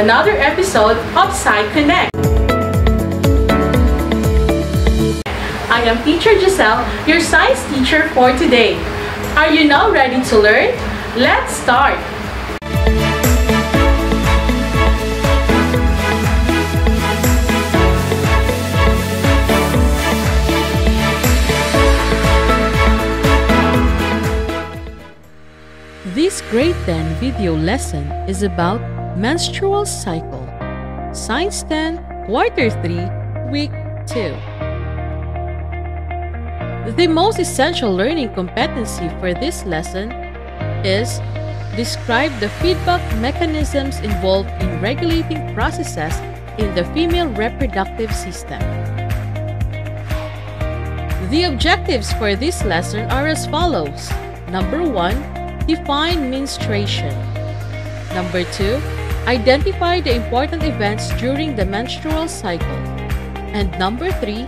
another episode of Sci Connect. I am Teacher Giselle, your science teacher for today. Are you now ready to learn? Let's start! This grade 10 video lesson is about menstrual cycle. Science 10, quarter 3, week 2. The most essential learning competency for this lesson is describe the feedback mechanisms involved in regulating processes in the female reproductive system. The objectives for this lesson are as follows. Number 1, define menstruation. Number 2, identify the important events during the menstrual cycle. And number 3,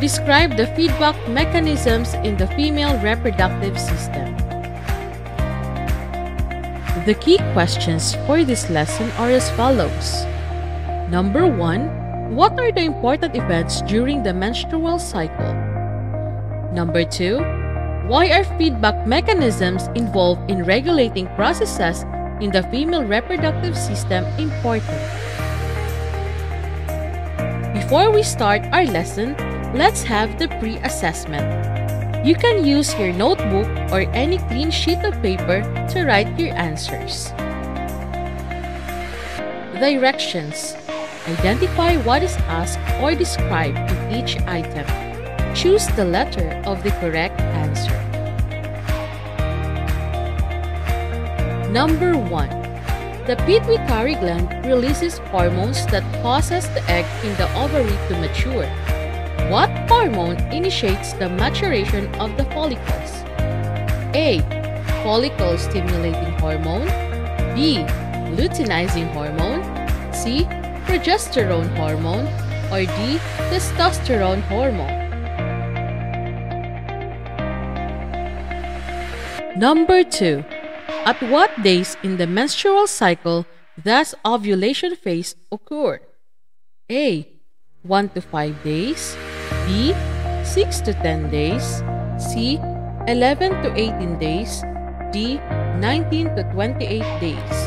describe the feedback mechanisms in the female reproductive system. The key questions for this lesson are as follows. Number 1, what are the important events during the menstrual cycle? Number 2, why are feedback mechanisms involved in regulating processes in the female reproductive system important? Before we start our lesson, let's have the pre-assessment. You can use your notebook or any clean sheet of paper to write your answers. Directions Identify what is asked or described in each item. Choose the letter of the correct answer. Number 1. The pituitary gland releases hormones that causes the egg in the ovary to mature. What hormone initiates the maturation of the follicles? A. Follicle stimulating hormone B. Luteinizing hormone C. Progesterone hormone or D. Testosterone hormone Number 2. At what days in the menstrual cycle does ovulation phase occur? A. 1 to 5 days B. 6 to 10 days C. 11 to 18 days D. 19 to 28 days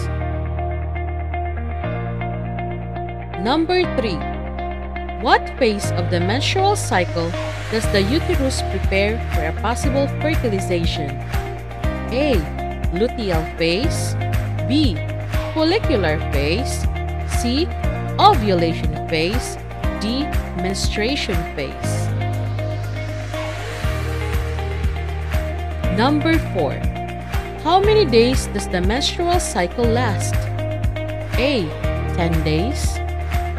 Number 3. What phase of the menstrual cycle does the uterus prepare for a possible fertilization? A. Luteal phase B. Follicular phase C. Ovulation phase D. Menstruation phase Number 4. How many days does the menstrual cycle last? A. 10 days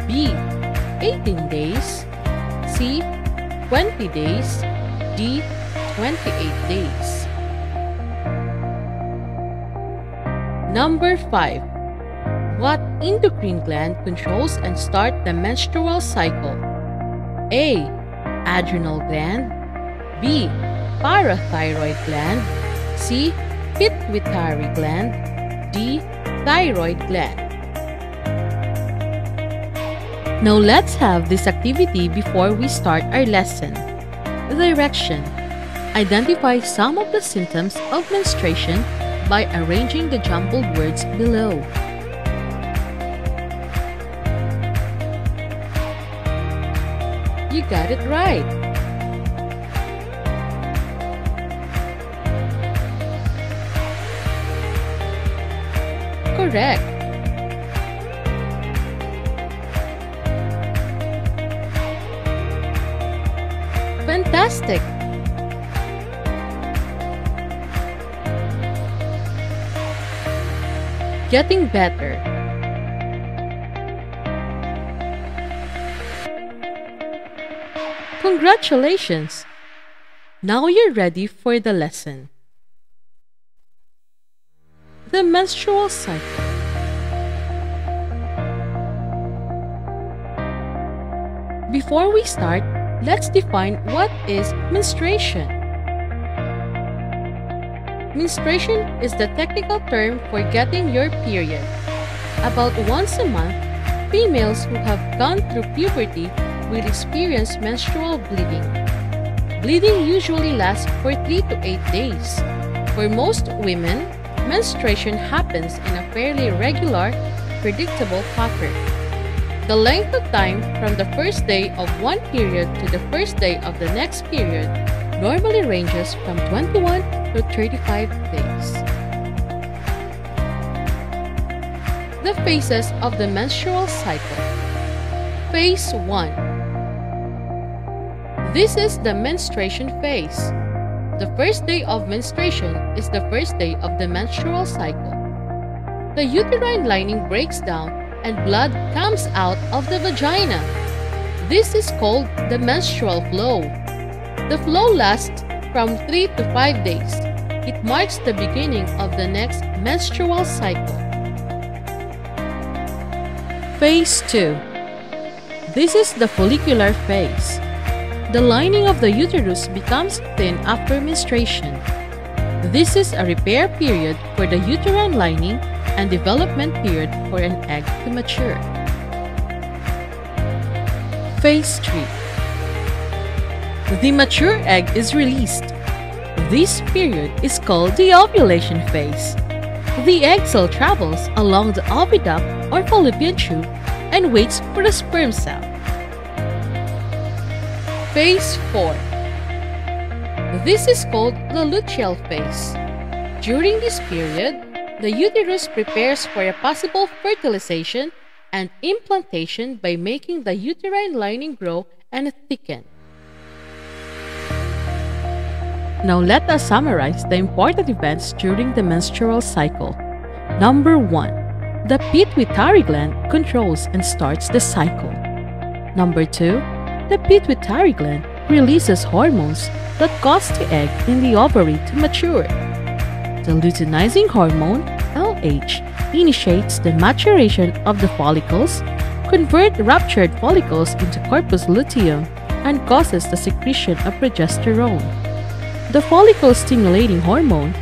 B. 18 days C. 20 days D. 28 days Number 5. What endocrine gland controls and start the menstrual cycle? A. Adrenal gland B. Parathyroid gland C. Pituitary gland D. Thyroid gland Now let's have this activity before we start our lesson. Direction Identify some of the symptoms of menstruation by arranging the jumbled words below. You got it right! Correct! Fantastic! Getting better. Congratulations! Now you're ready for the lesson. The menstrual cycle. Before we start, let's define what is menstruation. Menstruation is the technical term for getting your period. About once a month, females who have gone through puberty will experience menstrual bleeding. Bleeding usually lasts for 3 to 8 days. For most women, menstruation happens in a fairly regular, predictable pattern. The length of time from the first day of one period to the first day of the next period normally ranges from 21 to 35 days. The phases of the menstrual cycle. Phase 1 this is the menstruation phase. The first day of menstruation is the first day of the menstrual cycle. The uterine lining breaks down and blood comes out of the vagina. This is called the menstrual flow. The flow lasts from 3 to 5 days. It marks the beginning of the next menstrual cycle. Phase 2 This is the follicular phase. The lining of the uterus becomes thin after menstruation. This is a repair period for the uterine lining and development period for an egg to mature. Phase 3 The mature egg is released. This period is called the ovulation phase. The egg cell travels along the oviduct or fallopian tube and waits for the sperm cell. Phase 4 This is called the luteal phase. During this period, the uterus prepares for a possible fertilization and implantation by making the uterine lining grow and thicken. Now let us summarize the important events during the menstrual cycle. Number 1. The pituitary gland controls and starts the cycle. Number 2 the pituitary gland releases hormones that cause the egg in the ovary to mature. The luteinizing hormone, LH, initiates the maturation of the follicles, convert ruptured follicles into corpus luteum, and causes the secretion of progesterone. The follicle-stimulating hormone,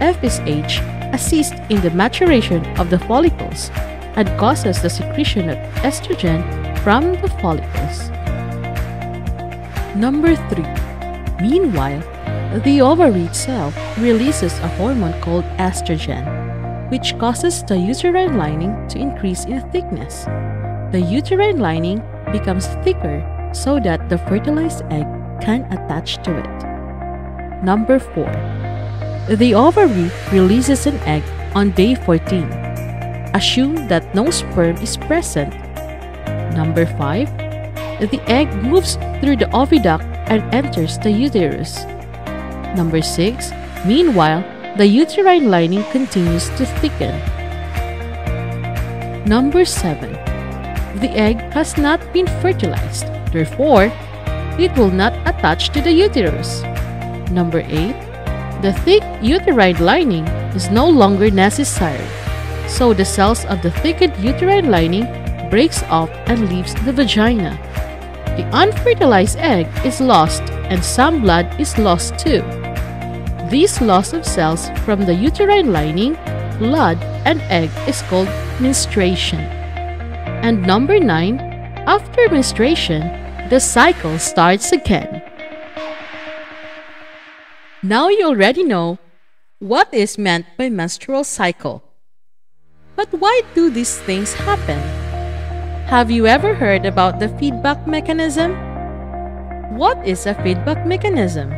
FSH, assists in the maturation of the follicles and causes the secretion of estrogen from the follicles. Number 3. Meanwhile, the ovary itself releases a hormone called estrogen, which causes the uterine lining to increase in thickness. The uterine lining becomes thicker so that the fertilized egg can attach to it. Number 4. The ovary releases an egg on day 14. Assume that no sperm is present. Number 5 the egg moves through the oviduct and enters the uterus. Number 6. Meanwhile, the uterine lining continues to thicken. Number 7. The egg has not been fertilized, therefore, it will not attach to the uterus. Number 8. The thick uterine lining is no longer necessary, so the cells of the thickened uterine lining breaks off and leaves the vagina. The unfertilized egg is lost and some blood is lost too. This loss of cells from the uterine lining, blood, and egg is called menstruation. And number 9, after menstruation, the cycle starts again. Now you already know what is meant by menstrual cycle. But why do these things happen? Have you ever heard about the feedback mechanism? What is a feedback mechanism?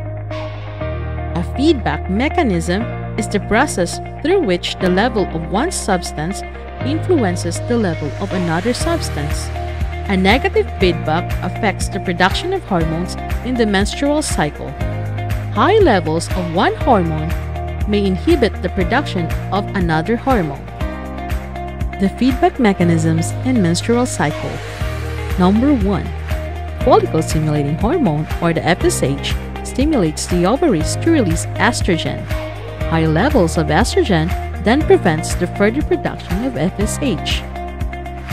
A feedback mechanism is the process through which the level of one substance influences the level of another substance. A negative feedback affects the production of hormones in the menstrual cycle. High levels of one hormone may inhibit the production of another hormone. The feedback mechanisms in menstrual cycle. Number 1. Follicle stimulating hormone or the FSH stimulates the ovaries to release estrogen. High levels of estrogen then prevents the further production of FSH.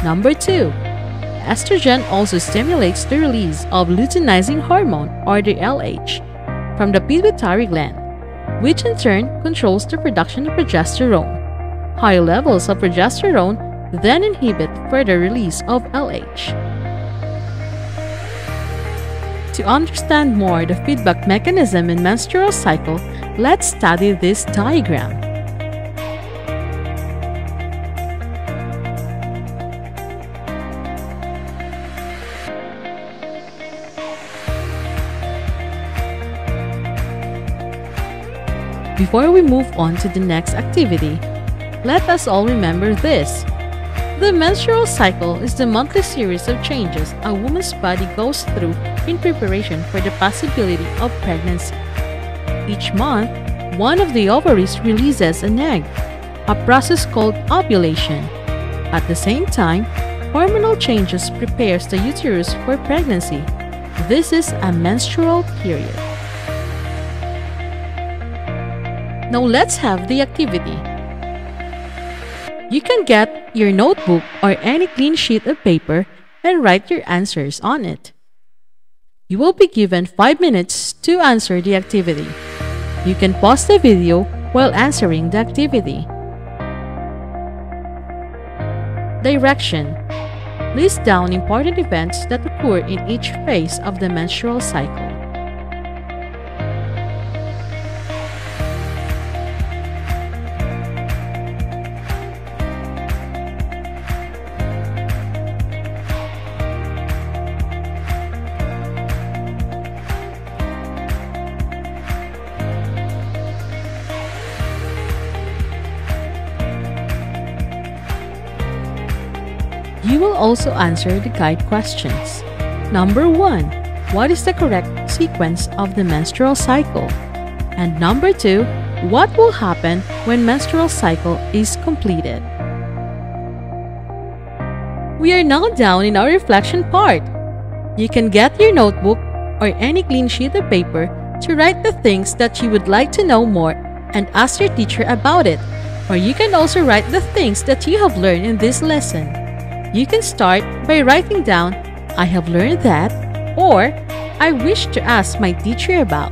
Number 2. Estrogen also stimulates the release of luteinizing hormone or the LH from the pituitary gland, which in turn controls the production of progesterone. High levels of progesterone then inhibit further release of LH. To understand more the feedback mechanism in menstrual cycle, let's study this diagram. Before we move on to the next activity, let us all remember this. The menstrual cycle is the monthly series of changes a woman's body goes through in preparation for the possibility of pregnancy. Each month, one of the ovaries releases an egg, a process called ovulation. At the same time, hormonal changes prepares the uterus for pregnancy. This is a menstrual period. Now let's have the activity. You can get your notebook or any clean sheet of paper and write your answers on it. You will be given 5 minutes to answer the activity. You can pause the video while answering the activity. Direction List down important events that occur in each phase of the menstrual cycle. Also answer the guide questions. Number 1. What is the correct sequence of the menstrual cycle? And number 2. What will happen when menstrual cycle is completed? We are now down in our reflection part. You can get your notebook or any clean sheet of paper to write the things that you would like to know more and ask your teacher about it. Or you can also write the things that you have learned in this lesson. You can start by writing down, I have learned that, or I wish to ask my teacher about.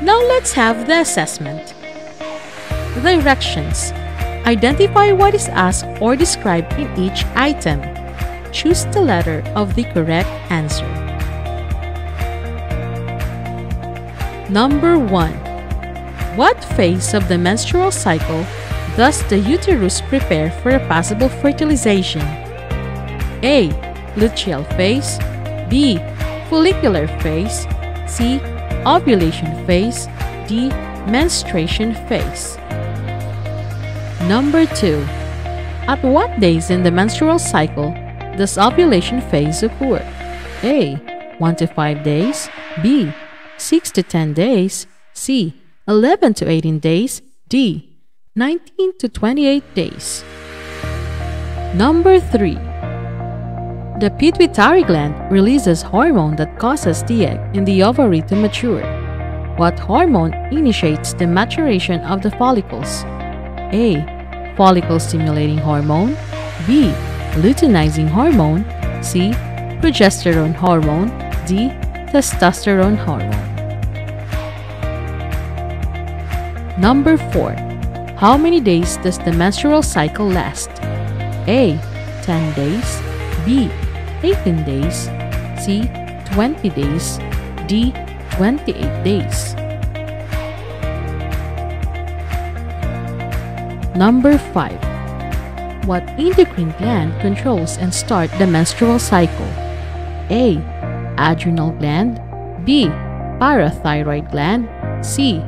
Now let's have the assessment. Directions. Identify what is asked or described in each item. Choose the letter of the correct answer. Number 1. What phase of the menstrual cycle Thus, the uterus prepare for a possible fertilization. A. Luteal phase B. Follicular phase C. Ovulation phase D. Menstruation phase Number 2. At what days in the menstrual cycle does ovulation phase occur? A. 1 to 5 days B. 6 to 10 days C. 11 to 18 days D. 19 to 28 days. Number 3. The pituitary gland releases hormone that causes the egg in the ovary to mature. What hormone initiates the maturation of the follicles? A. Follicle stimulating hormone. B. Luteinizing hormone. C. Progesterone hormone. D. Testosterone hormone. Number 4. How many days does the menstrual cycle last? A. 10 days B. 18 days C. 20 days D. 28 days Number 5. What endocrine gland controls and start the menstrual cycle? A. Adrenal gland B. Parathyroid gland C.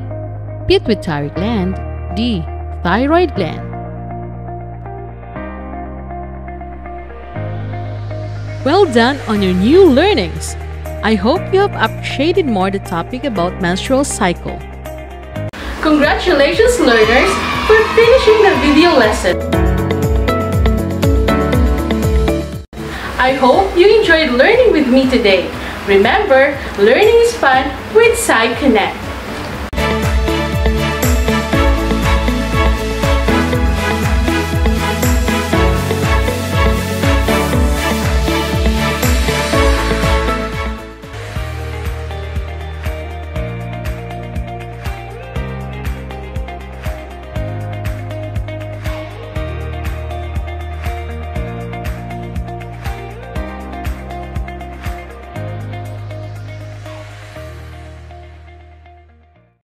Pituitary gland D thyroid gland. Well done on your new learnings! I hope you have appreciated more the topic about menstrual cycle. Congratulations learners for finishing the video lesson. I hope you enjoyed learning with me today. Remember, learning is fun with Sci-Connect.